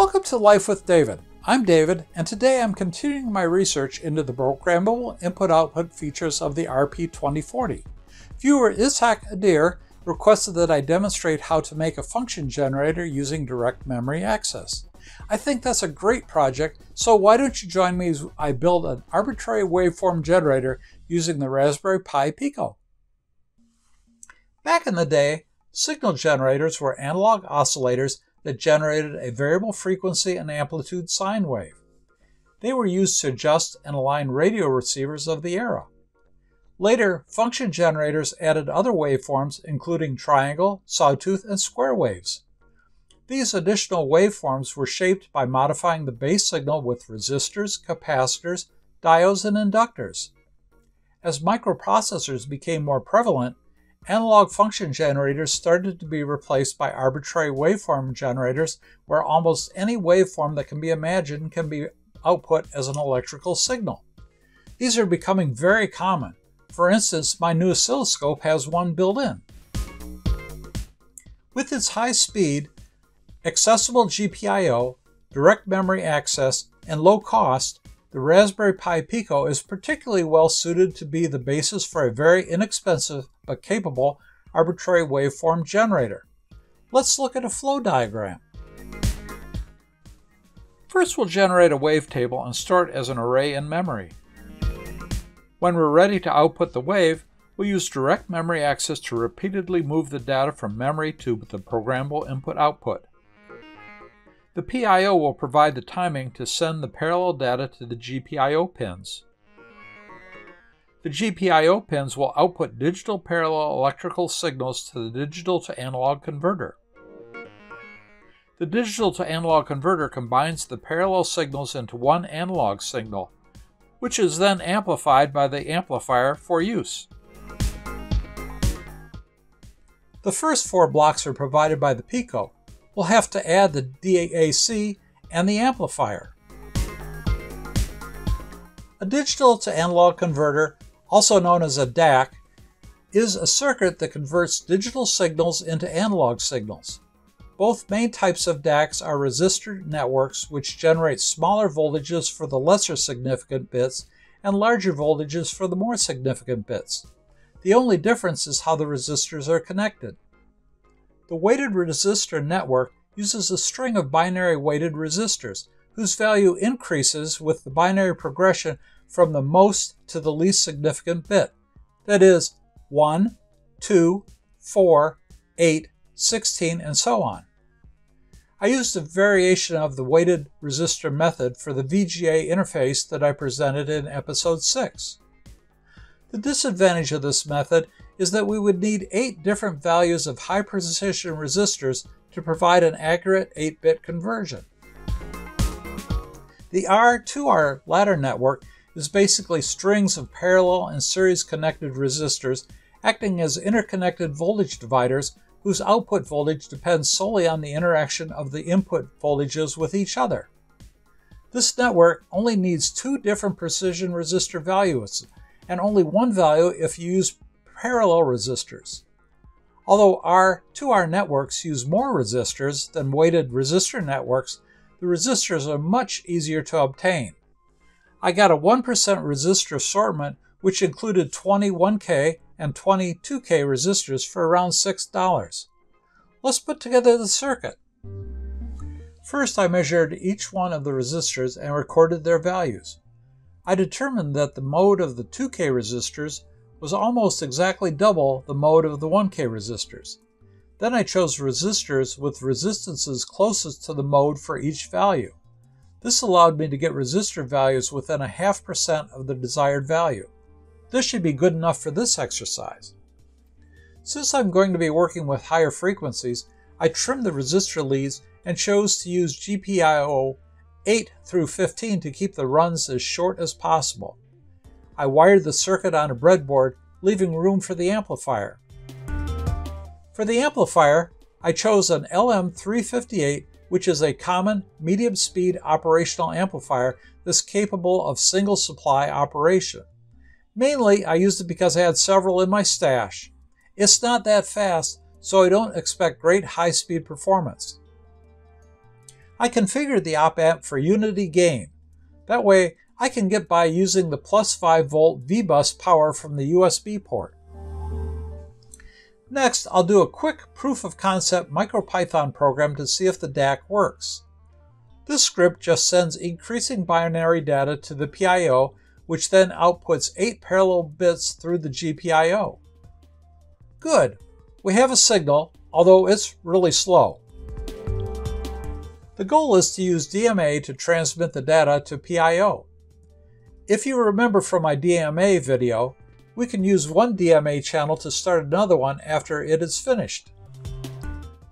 Welcome to Life with David. I'm David, and today I'm continuing my research into the programmable input-output features of the RP2040. Viewer Ishak Adir requested that I demonstrate how to make a function generator using direct memory access. I think that's a great project, so why don't you join me as I build an arbitrary waveform generator using the Raspberry Pi Pico. Back in the day, signal generators were analog oscillators that generated a variable frequency and amplitude sine wave. They were used to adjust and align radio receivers of the era. Later, function generators added other waveforms including triangle, sawtooth, and square waves. These additional waveforms were shaped by modifying the base signal with resistors, capacitors, diodes, and inductors. As microprocessors became more prevalent, analog function generators started to be replaced by arbitrary waveform generators where almost any waveform that can be imagined can be output as an electrical signal. These are becoming very common. For instance, my new oscilloscope has one built in. With its high speed, accessible GPIO, direct memory access, and low cost, the Raspberry Pi Pico is particularly well suited to be the basis for a very inexpensive but capable arbitrary waveform generator. Let's look at a flow diagram. First we'll generate a wavetable and store it as an array in memory. When we're ready to output the wave, we'll use direct memory access to repeatedly move the data from memory to the programmable input-output. The PIO will provide the timing to send the parallel data to the GPIO pins. The GPIO pins will output digital parallel electrical signals to the digital to analog converter. The digital to analog converter combines the parallel signals into one analog signal, which is then amplified by the amplifier for use. The first four blocks are provided by the Pico, we'll have to add the DAC and the amplifier. A digital to analog converter, also known as a DAC, is a circuit that converts digital signals into analog signals. Both main types of DACs are resistor networks which generate smaller voltages for the lesser significant bits and larger voltages for the more significant bits. The only difference is how the resistors are connected. The weighted resistor network uses a string of binary weighted resistors, whose value increases with the binary progression from the most to the least significant bit. That is, 1, 2, 4, 8, 16, and so on. I used a variation of the weighted resistor method for the VGA interface that I presented in episode 6. The disadvantage of this method is that we would need eight different values of high precision resistors to provide an accurate 8-bit conversion. The R2R ladder network is basically strings of parallel and series connected resistors acting as interconnected voltage dividers whose output voltage depends solely on the interaction of the input voltages with each other. This network only needs two different precision resistor values and only one value if you use parallel resistors. Although our 2R networks use more resistors than weighted resistor networks, the resistors are much easier to obtain. I got a 1% resistor assortment which included 21K and 22K resistors for around $6. Let's put together the circuit. First I measured each one of the resistors and recorded their values. I determined that the mode of the 2K resistors was almost exactly double the mode of the 1K resistors. Then I chose resistors with resistances closest to the mode for each value. This allowed me to get resistor values within a half percent of the desired value. This should be good enough for this exercise. Since I'm going to be working with higher frequencies, I trimmed the resistor leads and chose to use GPIO 8 through 15 to keep the runs as short as possible. I wired the circuit on a breadboard, leaving room for the amplifier. For the amplifier, I chose an LM358, which is a common medium speed operational amplifier that's capable of single supply operation. Mainly, I used it because I had several in my stash. It's not that fast, so I don't expect great high speed performance. I configured the op amp for Unity Gain. That way, I can get by using the plus 5 volt VBus power from the USB port. Next, I'll do a quick proof of concept MicroPython program to see if the DAC works. This script just sends increasing binary data to the PIO, which then outputs 8 parallel bits through the GPIO. Good, we have a signal, although it's really slow. The goal is to use DMA to transmit the data to PIO. If you remember from my DMA video, we can use one DMA channel to start another one after it is finished.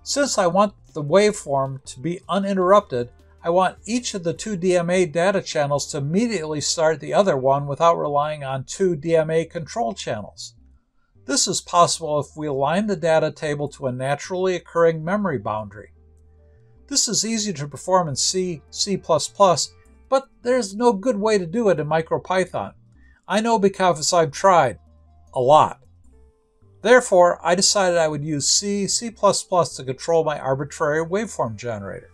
Since I want the waveform to be uninterrupted, I want each of the two DMA data channels to immediately start the other one without relying on two DMA control channels. This is possible if we align the data table to a naturally occurring memory boundary. This is easy to perform in C, C++, but there's no good way to do it in MicroPython. I know because I've tried. A lot. Therefore, I decided I would use C, C++ to control my arbitrary waveform generator.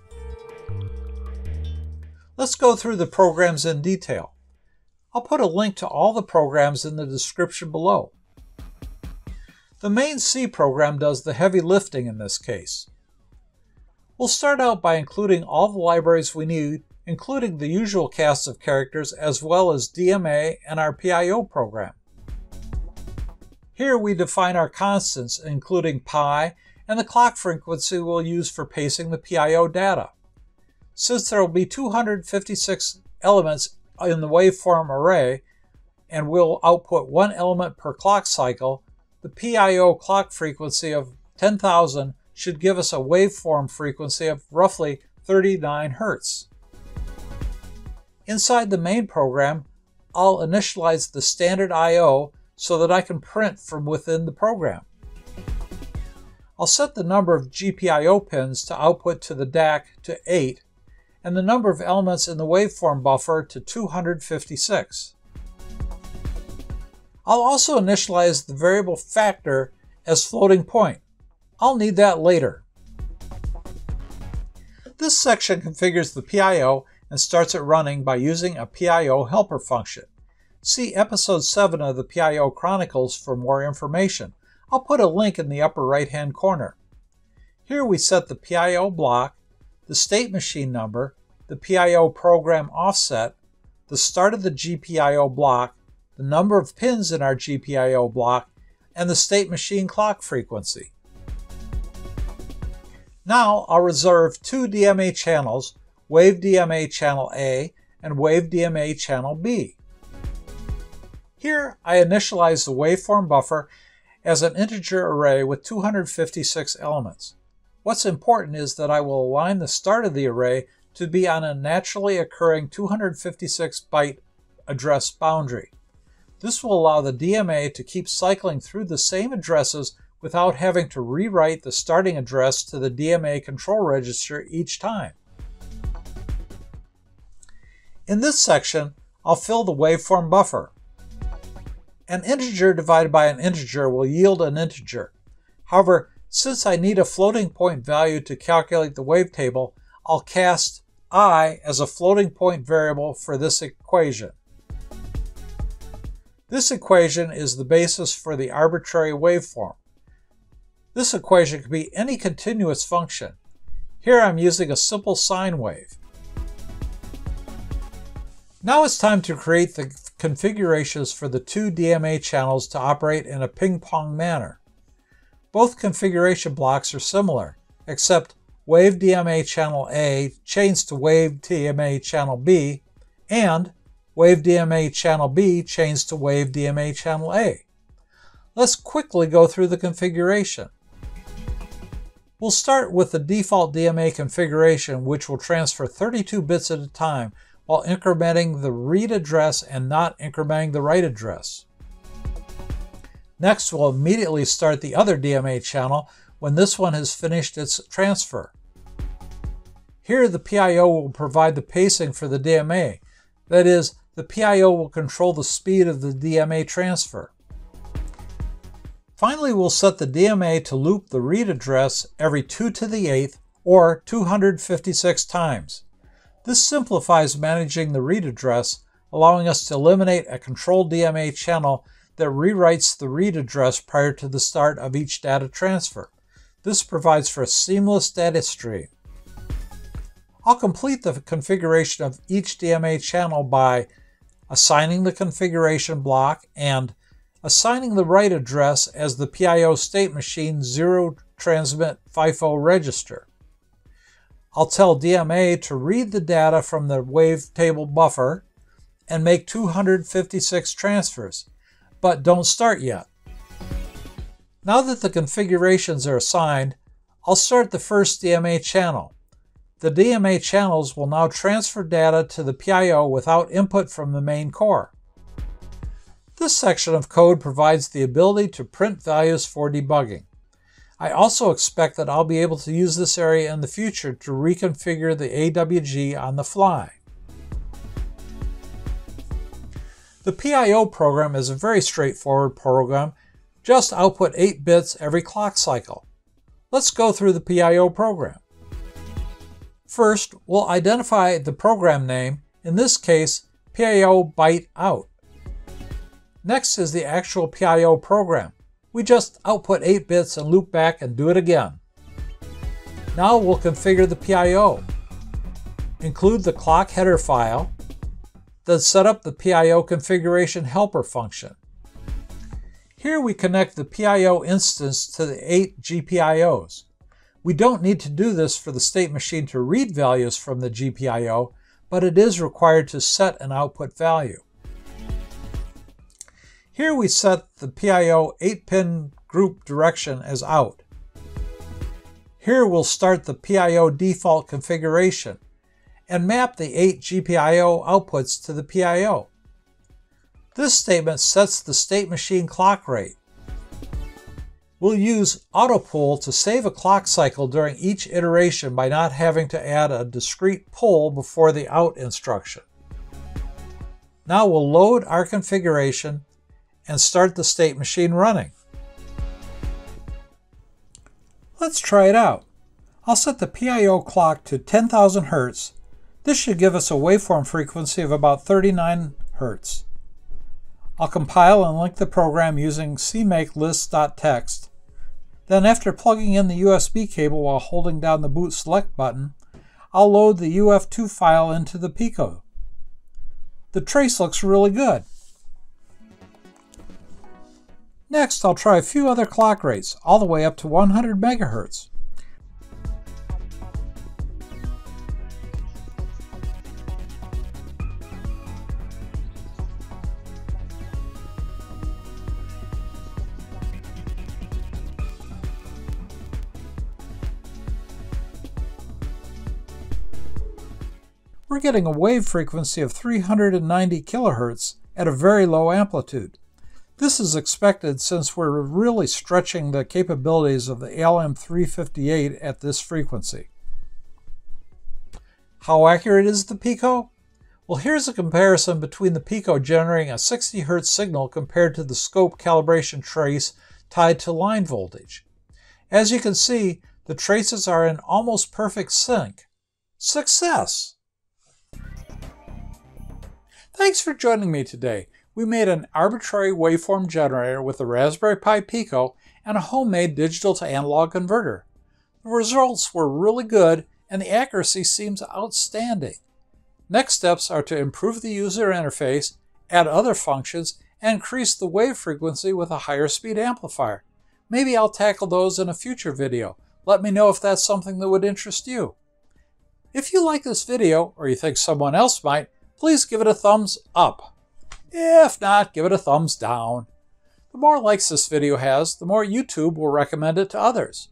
Let's go through the programs in detail. I'll put a link to all the programs in the description below. The main C program does the heavy lifting in this case. We'll start out by including all the libraries we need, including the usual cast of characters as well as DMA and our PIO program. Here we define our constants, including pi and the clock frequency we'll use for pacing the PIO data. Since there will be 256 elements in the waveform array, and we'll output one element per clock cycle, the PIO clock frequency of 10,000 should give us a waveform frequency of roughly 39 Hz. Inside the main program, I'll initialize the standard I.O. so that I can print from within the program. I'll set the number of GPIO pins to output to the DAC to 8 and the number of elements in the waveform buffer to 256. I'll also initialize the variable factor as floating point. I'll need that later. This section configures the PIO and starts it running by using a PIO helper function. See episode 7 of the PIO Chronicles for more information. I'll put a link in the upper right hand corner. Here we set the PIO block, the state machine number, the PIO program offset, the start of the GPIO block, the number of pins in our GPIO block, and the state machine clock frequency. Now I'll reserve two DMA channels, Wave DMA channel A and Wave DMA channel B. Here I initialize the waveform buffer as an integer array with 256 elements. What's important is that I will align the start of the array to be on a naturally occurring 256 byte address boundary. This will allow the DMA to keep cycling through the same addresses without having to rewrite the starting address to the DMA control register each time. In this section, I'll fill the waveform buffer. An integer divided by an integer will yield an integer. However, since I need a floating point value to calculate the wavetable, I'll cast i as a floating point variable for this equation. This equation is the basis for the arbitrary waveform. This equation could be any continuous function. Here I'm using a simple sine wave. Now it's time to create the configurations for the two DMA channels to operate in a ping-pong manner. Both configuration blocks are similar, except Wave DMA channel A chains to Wave DMA channel B, and Wave DMA channel B chains to Wave DMA channel A. Let's quickly go through the configuration. We'll start with the default DMA configuration, which will transfer 32 bits at a time while incrementing the read address and not incrementing the write address. Next, we'll immediately start the other DMA channel when this one has finished its transfer. Here, the PIO will provide the pacing for the DMA. That is, the PIO will control the speed of the DMA transfer. Finally, we'll set the DMA to loop the read address every 2 to the 8th or 256 times. This simplifies managing the read address, allowing us to eliminate a control DMA channel that rewrites the read address prior to the start of each data transfer. This provides for a seamless data stream. I'll complete the configuration of each DMA channel by assigning the configuration block and assigning the write address as the PIO state machine 0 transmit FIFO register. I'll tell DMA to read the data from the wavetable buffer and make 256 transfers, but don't start yet. Now that the configurations are assigned, I'll start the first DMA channel. The DMA channels will now transfer data to the PIO without input from the main core. This section of code provides the ability to print values for debugging. I also expect that I'll be able to use this area in the future to reconfigure the AWG on the fly. The PIO program is a very straightforward program, just output 8 bits every clock cycle. Let's go through the PIO program. First, we'll identify the program name, in this case, PIO byte out. Next is the actual PIO program. We just output 8 bits and loop back and do it again. Now we'll configure the PIO. Include the clock header file, then set up the PIO configuration helper function. Here we connect the PIO instance to the 8 GPIOs. We don't need to do this for the state machine to read values from the GPIO, but it is required to set an output value. Here we set the PIO 8-pin group direction as out. Here we'll start the PIO default configuration and map the 8 GPIO outputs to the PIO. This statement sets the state machine clock rate. We'll use autopull to save a clock cycle during each iteration by not having to add a discrete pull before the out instruction. Now we'll load our configuration and start the state machine running. Let's try it out. I'll set the PIO clock to 10,000 Hz. This should give us a waveform frequency of about 39 Hz. I'll compile and link the program using cmakelist.txt. Then after plugging in the USB cable while holding down the boot select button, I'll load the UF2 file into the Pico. The trace looks really good. Next, I'll try a few other clock rates, all the way up to 100 MHz. we're getting a wave frequency of 390 kHz at a very low amplitude. This is expected since we're really stretching the capabilities of the LM358 at this frequency. How accurate is the Pico? Well, here's a comparison between the Pico generating a 60 Hz signal compared to the scope calibration trace tied to line voltage. As you can see, the traces are in almost perfect sync. Success! Thanks for joining me today. We made an arbitrary waveform generator with a Raspberry Pi Pico and a homemade digital to analog converter. The results were really good and the accuracy seems outstanding. Next steps are to improve the user interface, add other functions, and increase the wave frequency with a higher speed amplifier. Maybe I'll tackle those in a future video. Let me know if that's something that would interest you. If you like this video, or you think someone else might, please give it a thumbs up. If not, give it a thumbs down. The more likes this video has, the more YouTube will recommend it to others.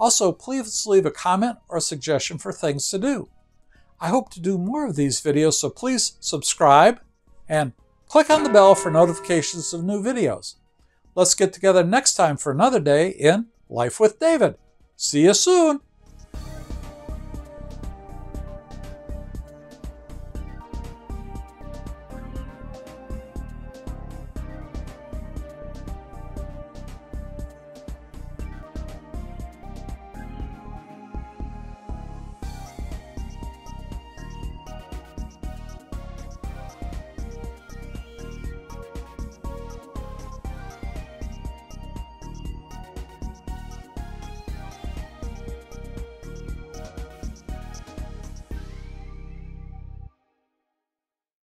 Also, please leave a comment or a suggestion for things to do. I hope to do more of these videos, so please subscribe and click on the bell for notifications of new videos. Let's get together next time for another day in Life with David. See you soon!